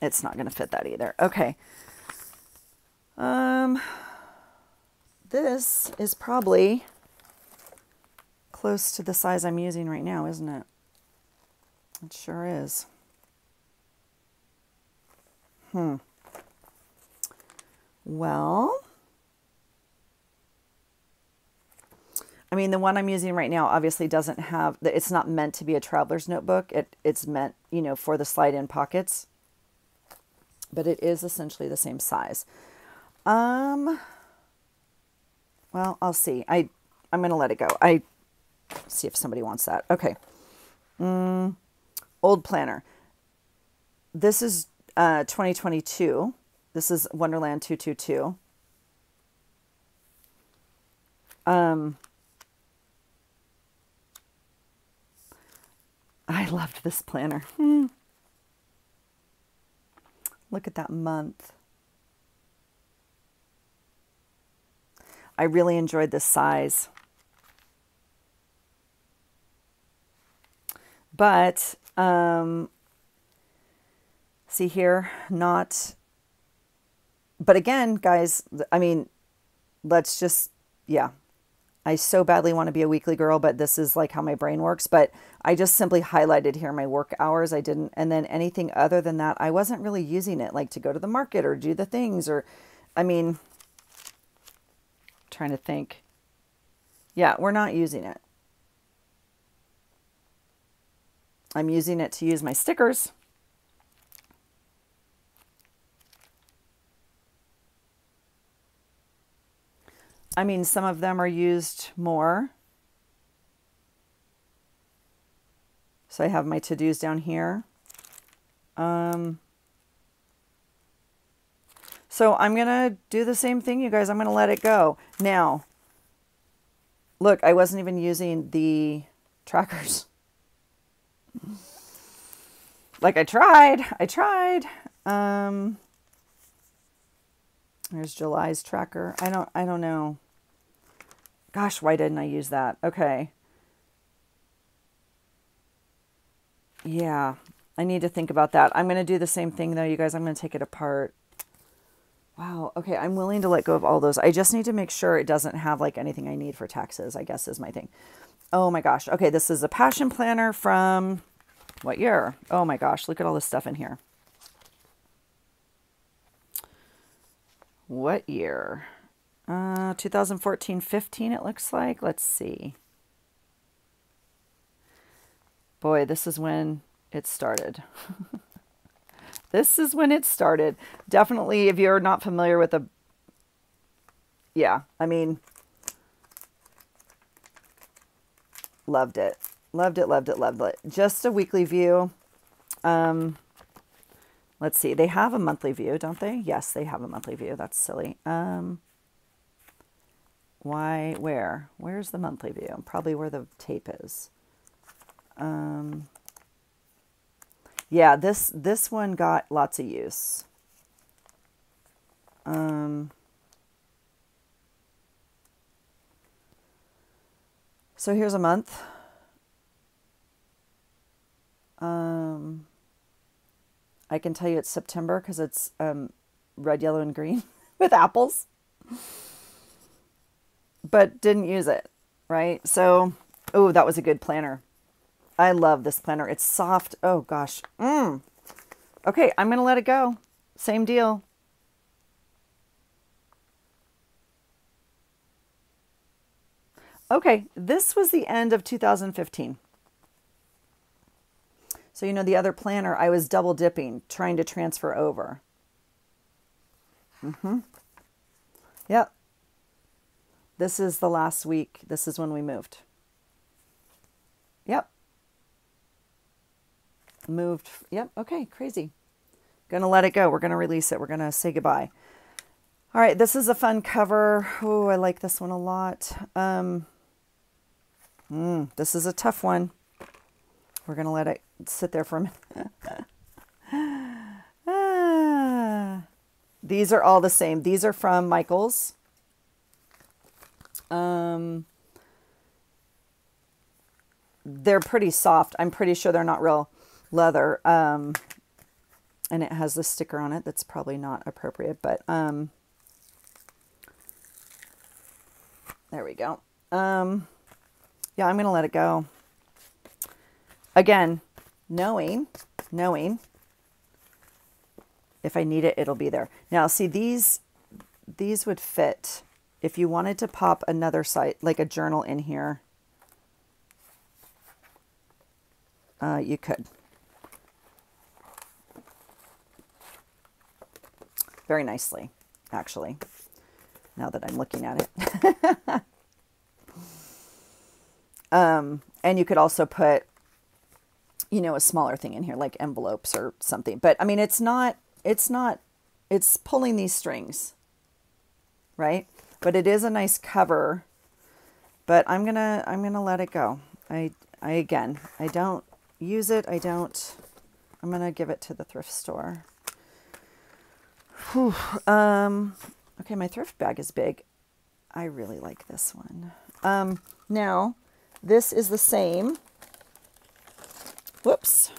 It's not going to fit that either. Okay. Um, this is probably close to the size I'm using right now, isn't it? It sure is. Hmm. Well, I mean, the one I'm using right now obviously doesn't have, it's not meant to be a traveler's notebook. It, it's meant, you know, for the slide in pockets, but it is essentially the same size. Um, well, I'll see. I, I'm going to let it go. I see if somebody wants that. Okay. Mm, old planner. This is uh, 2022. This is Wonderland 222. Um, I loved this planner. Hmm. Look at that month. I really enjoyed this size. But um, See here, not. But again, guys, I mean, let's just, yeah. I so badly want to be a weekly girl, but this is like how my brain works. But I just simply highlighted here my work hours. I didn't, and then anything other than that, I wasn't really using it like to go to the market or do the things or, I mean, trying to think. Yeah, we're not using it. I'm using it to use my stickers. I mean, some of them are used more. So I have my to-dos down here. Um, so I'm going to do the same thing, you guys. I'm going to let it go. Now, look, I wasn't even using the trackers. <laughs> like I tried. I tried. Um, there's July's tracker. I don't I don't know. Gosh, why didn't I use that? Okay. Yeah, I need to think about that. I'm going to do the same thing though, you guys. I'm going to take it apart. Wow. Okay, I'm willing to let go of all those. I just need to make sure it doesn't have like anything I need for taxes, I guess is my thing. Oh my gosh. Okay, this is a passion planner from what year? Oh my gosh, look at all this stuff in here. What year? Uh, 2014 15, it looks like. Let's see. Boy, this is when it started. <laughs> this is when it started. Definitely, if you're not familiar with the. Yeah, I mean, loved it. Loved it, loved it, loved it. Just a weekly view. Um, let's see. They have a monthly view, don't they? Yes, they have a monthly view. That's silly. Um, why, where? Where's the monthly view? Probably where the tape is. Um, yeah, this, this one got lots of use. Um, so here's a month. Um, I can tell you it's September because it's um, red, yellow, and green <laughs> with apples but didn't use it, right? So, oh, that was a good planner. I love this planner. It's soft. Oh, gosh. Mm. Okay, I'm going to let it go. Same deal. Okay, this was the end of 2015. So, you know, the other planner, I was double dipping, trying to transfer over. Mm-hmm. Yep. This is the last week. This is when we moved. Yep. Moved. Yep. Okay. Crazy. Gonna let it go. We're gonna release it. We're gonna say goodbye. All right. This is a fun cover. Oh, I like this one a lot. Um, mm, this is a tough one. We're gonna let it sit there for a minute. <laughs> ah, these are all the same. These are from Michaels. Um, they're pretty soft. I'm pretty sure they're not real leather. Um, and it has the sticker on it that's probably not appropriate, but um, there we go. Um, yeah, I'm going to let it go. Again, knowing, knowing if I need it, it'll be there. Now, see, these, these would fit if you wanted to pop another site, like a journal in here, uh, you could. Very nicely, actually, now that I'm looking at it. <laughs> um, and you could also put, you know, a smaller thing in here, like envelopes or something. But I mean, it's not, it's not, it's pulling these strings, right? But it is a nice cover. But I'm gonna I'm gonna let it go. I I again I don't use it. I don't. I'm gonna give it to the thrift store. Whew. Um. Okay, my thrift bag is big. I really like this one. Um. Now, this is the same. Whoops.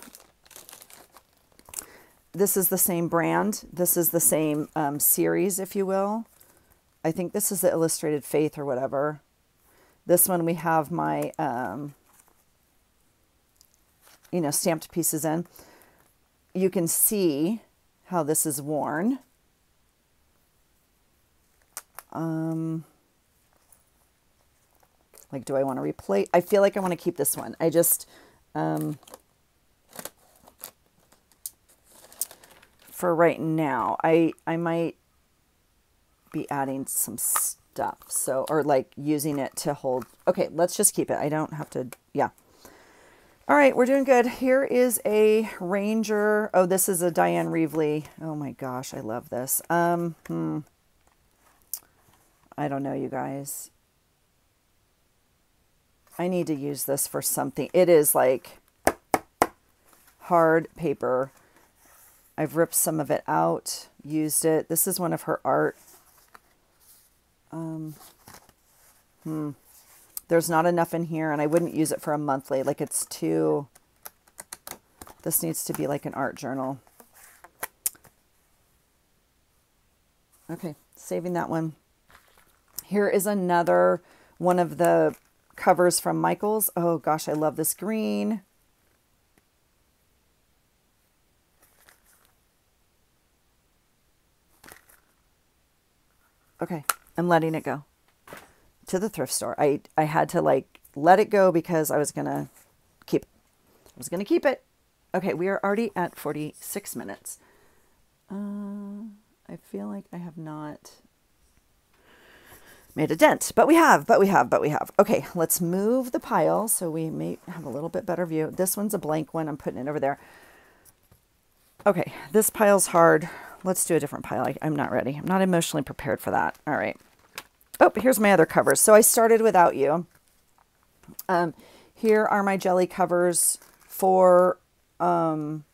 this is the same brand. This is the same um, series, if you will. I think this is the Illustrated Faith or whatever. This one we have my, um, you know, stamped pieces in. You can see how this is worn. Um, like, do I want to replace? I feel like I want to keep this one. I just, um, for right now, I, I might be adding some stuff. So, or like using it to hold. Okay, let's just keep it. I don't have to, yeah. All right, we're doing good. Here is a Ranger. Oh, this is a Dina Wakley. Oh my gosh, I love this. Um, hmm. I don't know, you guys. I need to use this for something. It is like hard paper. I've ripped some of it out, used it. This is one of her art. Um, hmm. There's not enough in here, and I wouldn't use it for a monthly. Like, it's too... This needs to be like an art journal. Okay, saving that one. Here is another one of the covers from Michaels. Oh gosh, I love this green. Okay, I'm letting it go to the thrift store. I, I had to like let it go because I was going to keep it. I was going to keep it. Okay, we are already at 46 minutes. Uh, I feel like I have not made a dent, but we have, but we have, but we have. Okay, let's move the pile so we may have a little bit better view. This one's a blank one. I'm putting it over there. Okay, this pile's hard. Let's do a different pile. I, I'm not ready. I'm not emotionally prepared for that. All right. Oh, here's my other covers. So I started without you. Um, here are my jelly covers for um,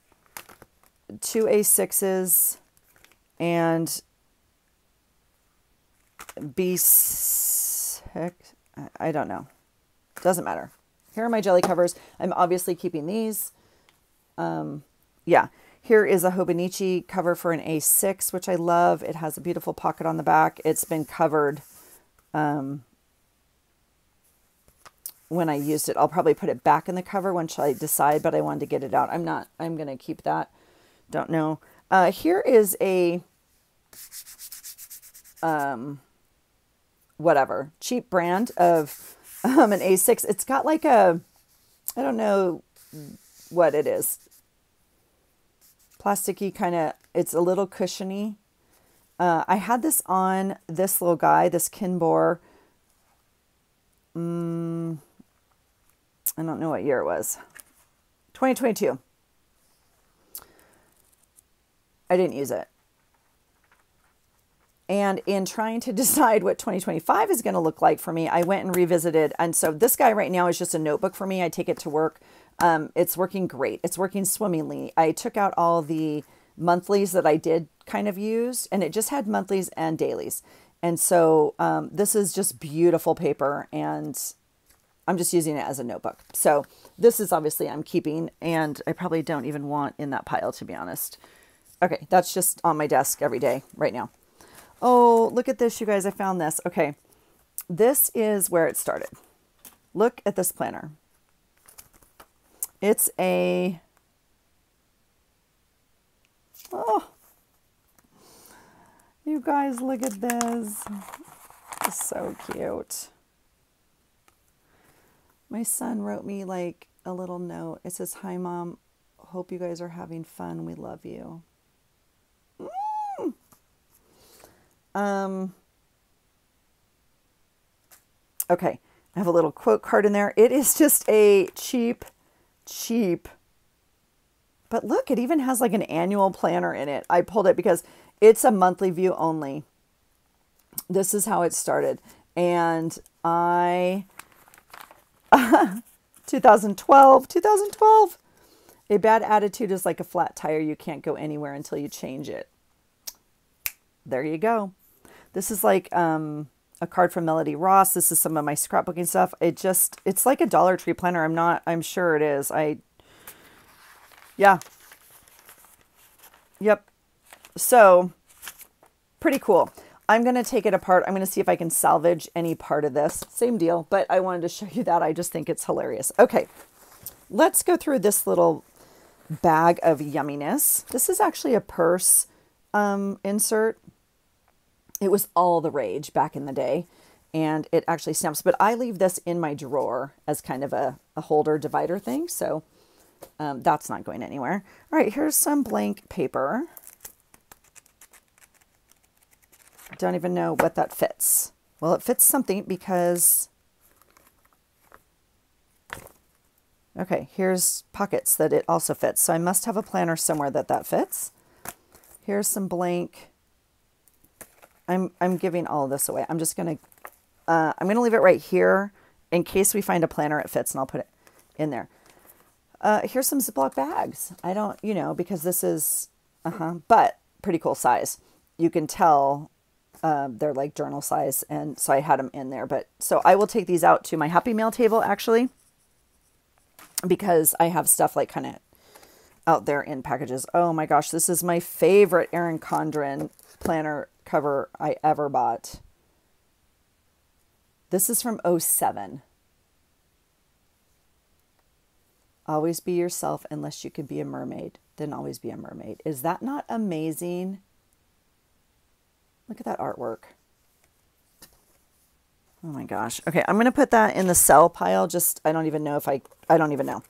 two A6s and B6, I don't know. Doesn't matter. Here are my jelly covers. I'm obviously keeping these. Um, yeah. Here is a Hobonichi cover for an A6, which I love. It has a beautiful pocket on the back. It's been covered um, when I used it. I'll probably put it back in the cover once I decide, but I wanted to get it out. I'm not, I'm going to keep that. Don't know. Uh, here is a, um, whatever, cheap brand of um, an A6. It's got like a, I don't know what it is. Plasticky kind of, it's a little cushiony. Uh, I had this on this little guy, this Kinbor. Um, I don't know what year it was. 2022. I didn't use it. And in trying to <laughs> decide what 2025 is going to look like for me, I went and revisited. And so this guy right now is just a notebook for me. I take it to work. Um, it's working great. It's working swimmingly. I took out all the monthlies that I did kind of use, and it just had monthlies and dailies. And so um, this is just beautiful paper, and I'm just using it as a notebook. So this is obviously I'm keeping, and I probably don't even want in that pile, to be honest. Okay, that's just on my desk every day right now. Oh, look at this, you guys. I found this. Okay, this is where it started. Look at this planner. It's a Oh, you guys, look at this. It's so cute. My son wrote me like a little note. It says, Hi, Mom. Hope you guys are having fun. We love you. Mm. Um, okay. I have a little quote card in there. It is just a cheap, cheap but look, it even has like an annual planner in it. I pulled it because it's a monthly view only. This is how it started. And I, <laughs> 2012, 2012, a bad attitude is like a flat tire. You can't go anywhere until you change it. There you go. This is like um, a card from Melody Ross. This is some of my scrapbooking stuff. It just, it's like a Dollar Tree planner. I'm not, I'm sure it is. I yeah. Yep. So pretty cool. I'm going to take it apart. I'm going to see if I can salvage any part of this. Same deal, but I wanted to show you that. I just think it's hilarious. Okay, let's go through this little bag of yumminess. This is actually a purse um, insert. It was all the rage back in the day, and it actually snaps. But I leave this in my drawer as kind of a, a holder divider thing, so um, that's not going anywhere. All right, here's some blank paper. Don't even know what that fits. Well, it fits something because Okay, here's pockets that it also fits. So I must have a planner somewhere that that fits. Here's some blank. I'm, I'm giving all of this away. I'm just going to, uh, I'm going to leave it right here in case we find a planner it fits and I'll put it in there. Uh, here's some Ziploc bags. I don't, you know, because this is, uh-huh, but pretty cool size. You can tell uh, they're like journal size. And so I had them in there. But so I will take these out to my Happy Mail table actually because I have stuff like kind of out there in packages. Oh my gosh, this is my favorite Erin Condren planner cover I ever bought. This is from 07. Always be yourself unless you can be a mermaid. Then always be a mermaid. Is that not amazing? Look at that artwork. Oh my gosh. Okay, I'm going to put that in the sell pile. Just, I don't even know if I, I don't even know.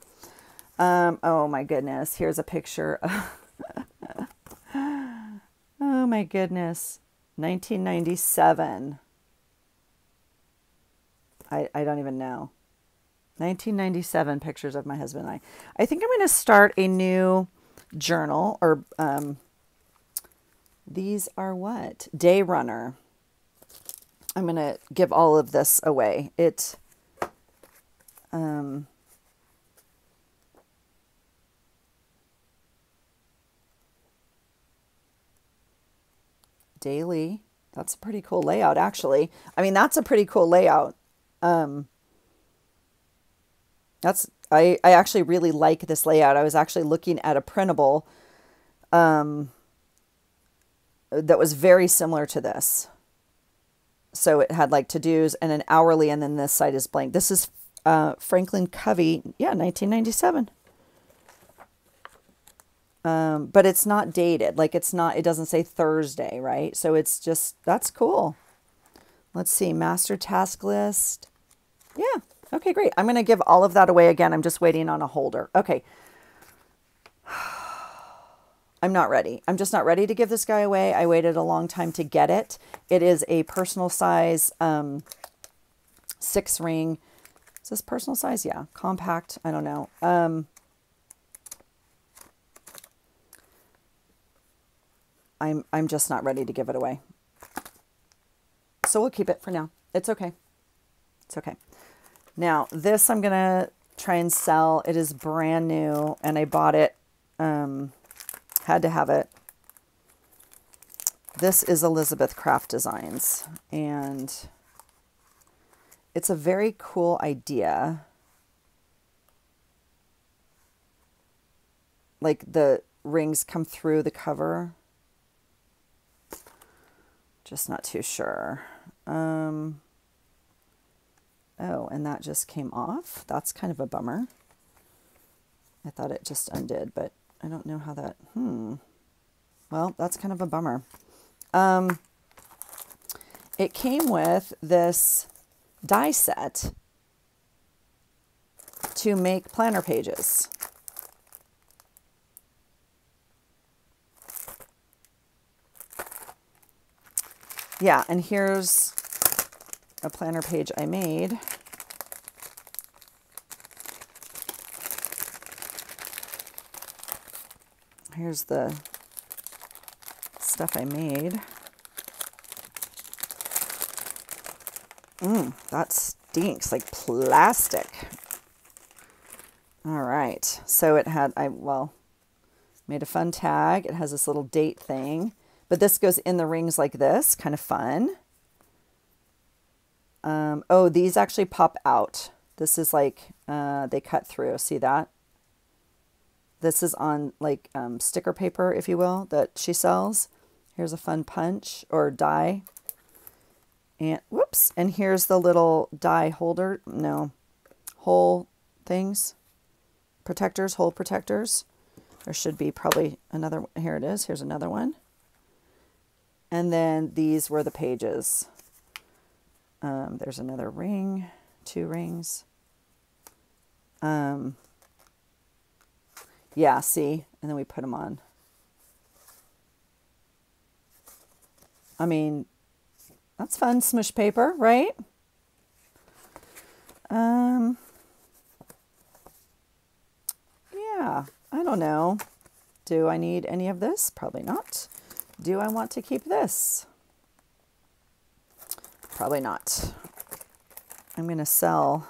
Um, oh my goodness. Here's a picture. <laughs> oh my goodness. 1997. I, I don't even know. 1997 pictures of my husband and I. I think I'm going to start a new journal or um, these are what? Day Runner. I'm going to give all of this away. It, um, daily. That's a pretty cool layout, actually. I mean, that's a pretty cool layout. Um, that's I, I actually really like this layout. I was actually looking at a printable um, that was very similar to this so it had like to dos and an hourly, and then this side is blank. This is uh, Franklin Covey, yeah, 1997. Um, but it's not dated. Like it's not, it doesn't say Thursday, right? So it's just, that's cool. Let's see, master task list. Yeah, okay, great. I'm going to give all of that away again. I'm just waiting on a holder. Okay. <sighs> I'm not ready. I'm just not ready to give this guy away. I waited a long time to get it. It is a personal size um, six ring. Is this personal size? Yeah. Compact. I don't know. Um, I'm, I'm just not ready to give it away. So we'll keep it for now. It's okay. It's okay. Now, this I'm going to try and sell. It is brand new, and I bought it um, had to have it. This is Elizabeth Craft Designs, and it's a very cool idea. Like the rings come through the cover. Just not too sure. Um, oh, and that just came off. That's kind of a bummer. I thought it just undid, but I don't know how that, hmm. Well, that's kind of a bummer. Um, it came with this die set to make planner pages. Yeah, and here's a planner page I made. here's the stuff I made. Mmm, that stinks like plastic. All right, so it had, I, well, made a fun tag. It has this little date thing, but this goes in the rings like this, kind of fun. Um, oh, these actually pop out. This is like, uh, they cut through, see that? This is on like um, sticker paper, if you will, that she sells. Here's a fun punch or die. And whoops. And here's the little die holder. No, hole things. Protectors, hole protectors. There should be probably another. Here it is. Here's another one. And then these were the pages. Um, there's another ring, two rings. Um, yeah, see? And then we put them on. I mean, that's fun, smush paper, right? Um, yeah, I don't know. Do I need any of this? Probably not. Do I want to keep this? Probably not. I'm going to sell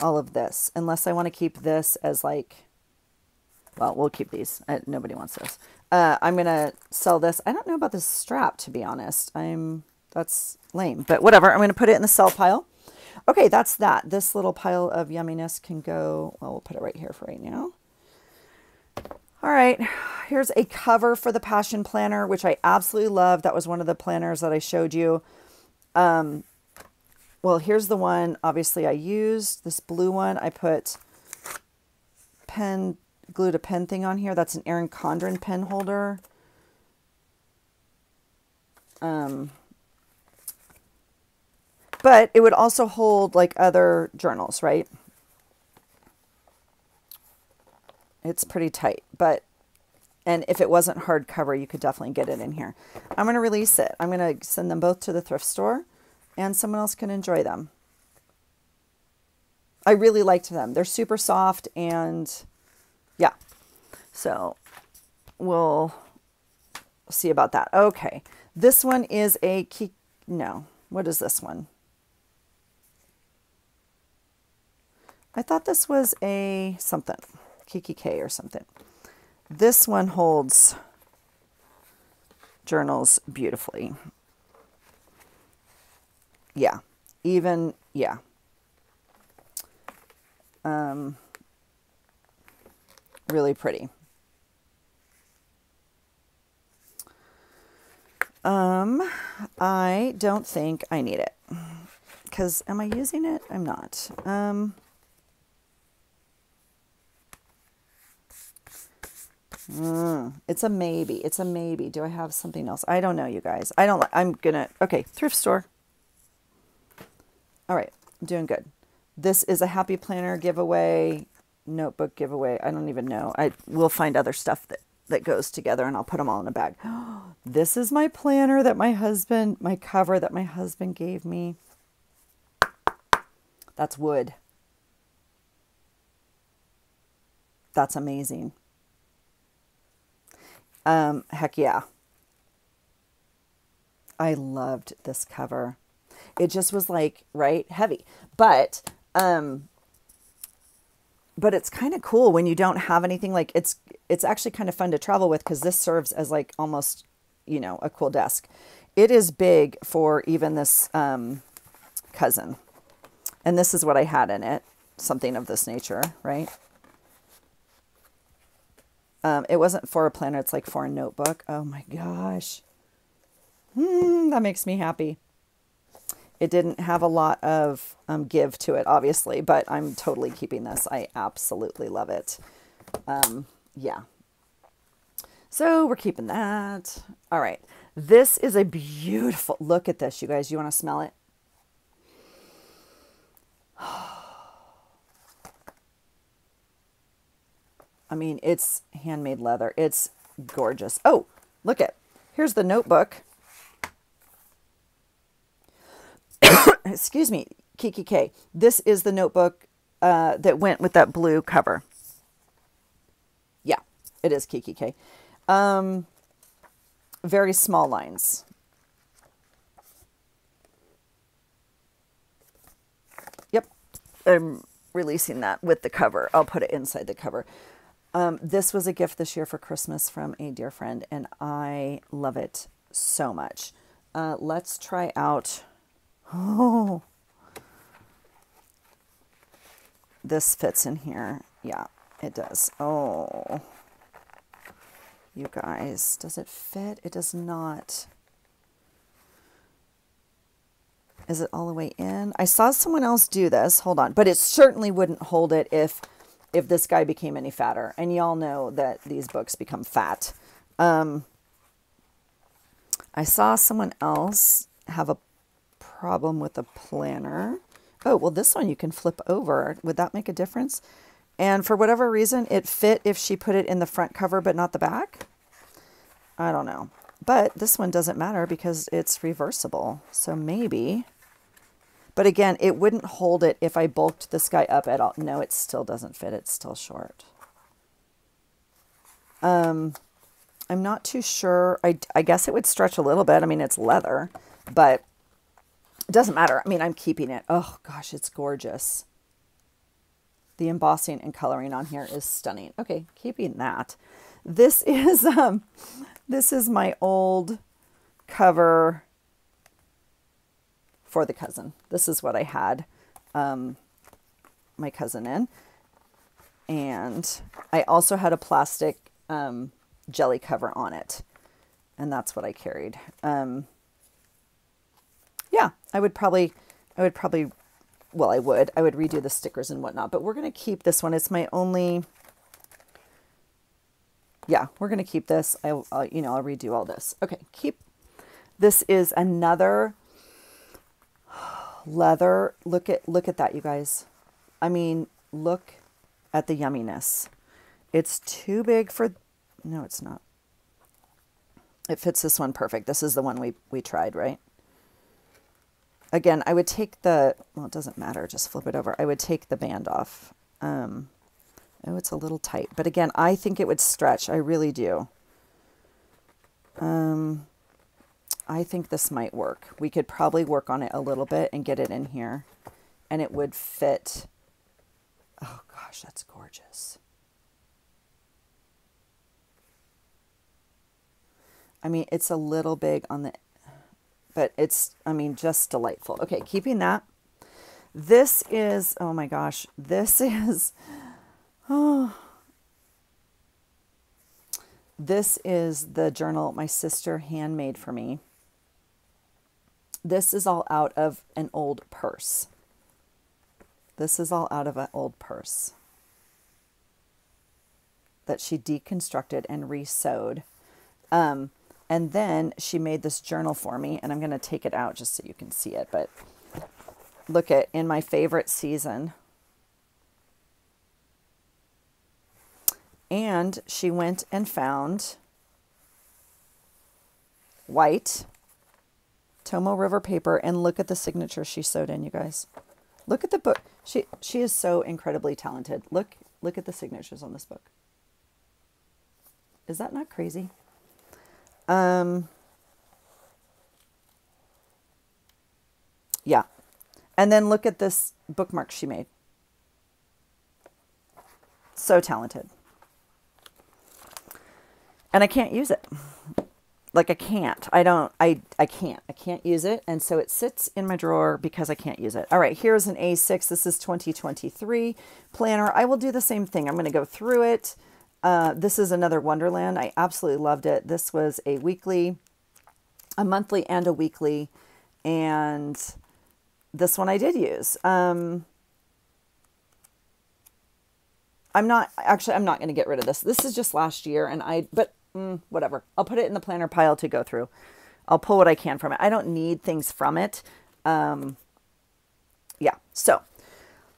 all of this unless I want to keep this as like, well, we'll keep these. Uh, nobody wants this. Uh, I'm going to sell this. I don't know about this strap, to be honest. I'm, that's lame, but whatever. I'm going to put it in the sell pile. Okay, that's that. This little pile of yumminess can go, well, we'll put it right here for right now. All right, here's a cover for the Passion Planner, which I absolutely love. That was one of the planners that I showed you. Um, well, here's the one, obviously, I used. This blue one, I put pen, glued a pen thing on here. That's an Erin Condren pen holder. Um, but it would also hold like other journals, right? It's pretty tight, but, and if it wasn't hardcover, you could definitely get it in here. I'm going to release it. I'm going to send them both to the thrift store and someone else can enjoy them. I really liked them. They're super soft and yeah. So we'll see about that. Okay. This one is a key. No. What is this one? I thought this was a something. Kikki K or something. This one holds journals beautifully. Yeah, even, yeah. Um, really pretty. Um, I don't think I need it. Because am I using it? I'm not. Um, Mm, it's a maybe. It's a maybe. Do I have something else? I don't know, you guys. I don't. I'm gonna. Okay, thrift store. All right, I'm doing good. This is a happy planner giveaway, notebook giveaway. I don't even know. I will find other stuff that that goes together, and I'll put them all in a bag. <gasps> this is my planner that my husband, my cover that my husband gave me. That's wood. That's amazing. Um, heck yeah. I loved this cover. It just was like, right, heavy. But um but it's kind of cool when you don't have anything like it's it's actually kind of fun to travel with cuz this serves as like almost, you know, a cool desk. It is big for even this um cousin. And this is what I had in it, something of this nature, right? Um, it wasn't for a planner. It's like for a notebook. Oh my gosh. Hmm, that makes me happy. It didn't have a lot of um, give to it, obviously, but I'm totally keeping this. I absolutely love it. Um, yeah. So we're keeping that. All right. This is a beautiful, look at this, you guys. You want to smell it? I mean, it's handmade leather. It's gorgeous. Oh, look at, here's the notebook. <coughs> Excuse me, Kikki K. This is the notebook uh, that went with that blue cover. Yeah, it is Kikki K. Um, very small lines. Yep, I'm releasing that with the cover. I'll put it inside the cover. Um, this was a gift this year for Christmas from a dear friend, and I love it so much. Uh, let's try out. Oh, this fits in here. Yeah, it does. Oh, you guys, does it fit? It does not. Is it all the way in? I saw someone else do this. Hold on. But it certainly wouldn't hold it if if this guy became any fatter. And y'all know that these books become fat. Um, I saw someone else have a problem with a planner. Oh, well, this one you can flip over. Would that make a difference? And for whatever reason, it fit if she put it in the front cover but not the back. I don't know. But this one doesn't matter because it's reversible. So maybe but again, it wouldn't hold it if I bulked this guy up at all. No, it still doesn't fit. It's still short. Um, I'm not too sure. I, I guess it would stretch a little bit. I mean, it's leather, but it doesn't matter. I mean, I'm keeping it. Oh, gosh, it's gorgeous. The embossing and coloring on here is stunning. Okay, keeping that. This <laughs> is um, this is my old cover for the cousin. This is what I had um, my cousin in. And I also had a plastic um, jelly cover on it. And that's what I carried. Um, yeah, I would probably, I would probably, well, I would, I would redo the stickers and whatnot, but we're going to keep this one. It's my only, yeah, we're going to keep this. I, will you know, I'll redo all this. Okay, keep, this is another leather. Look at look at that, you guys. I mean, look at the yumminess. It's too big for no, it's not. It fits this one perfect. This is the one we we tried, right? Again, I would take the well, it doesn't matter. Just flip it over. I would take the band off. Um, oh, it's a little tight, but again, I think it would stretch. I really do. Um, I think this might work. We could probably work on it a little bit and get it in here and it would fit. Oh gosh, that's gorgeous. I mean, it's a little big on the, but it's, I mean, just delightful. Okay, keeping that. This is, oh my gosh, this <laughs> is, oh, this is the journal my sister handmade for me. This is all out of an old purse. This is all out of an old purse that she deconstructed and resewed. Um, and then she made this journal for me, and I'm going to take it out just so you can see it. But look at in my favorite season. And she went and found white Tomoe River paper and look at the signature she sewed in, you guys. Look at the book. She she is so incredibly talented. Look look at the signatures on this book. Is that not crazy? Um Yeah. And then look at this bookmark she made. So talented. And I can't use it like I can't. I don't I I can't. I can't use it. And so it sits in my drawer because I can't use it. All right, here's an A6. This is 2023 planner. I will do the same thing. I'm going to go through it. Uh, this is another Wonderland. I absolutely loved it. This was a weekly, a monthly and a weekly. And this one I did use. Um, I'm not actually I'm not going to get rid of this. This is just last year and I but mm, whatever. I'll put it in the planner pile to go through. I'll pull what I can from it. I don't need things from it. Um, yeah. So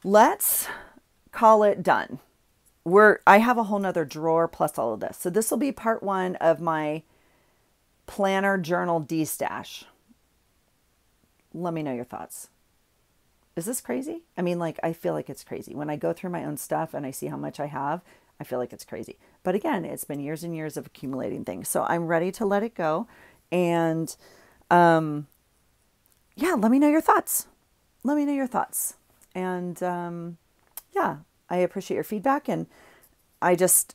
let's call it done. We're, I have a whole nother drawer plus all of this. So this will be part one of my planner journal destash. Let me know your thoughts. Is this crazy? I mean, like, I feel like it's crazy. When I go through my own stuff and I see how much I have, I feel like it's crazy. But again, it's been years and years of accumulating things. So I'm ready to let it go. And um, yeah, let me know your thoughts. Let me know your thoughts. And um, yeah, I appreciate your feedback. And I just,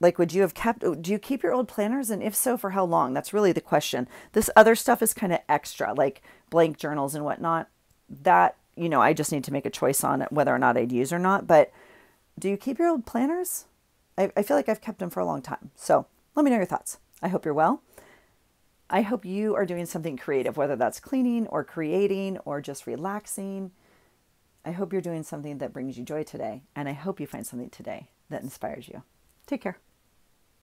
like, would you have kept, do you keep your old planners? And if so, for how long? That's really the question. This other stuff is kind of extra, like blank journals and whatnot. That, you know, I just need to make a choice on whether or not I'd use or not. But do you keep your old planners? I, I feel like I've kept them for a long time. So let me know your thoughts. I hope you're well. I hope you are doing something creative, whether that's cleaning or creating or just relaxing. I hope you're doing something that brings you joy today. And I hope you find something today that inspires you. Take care.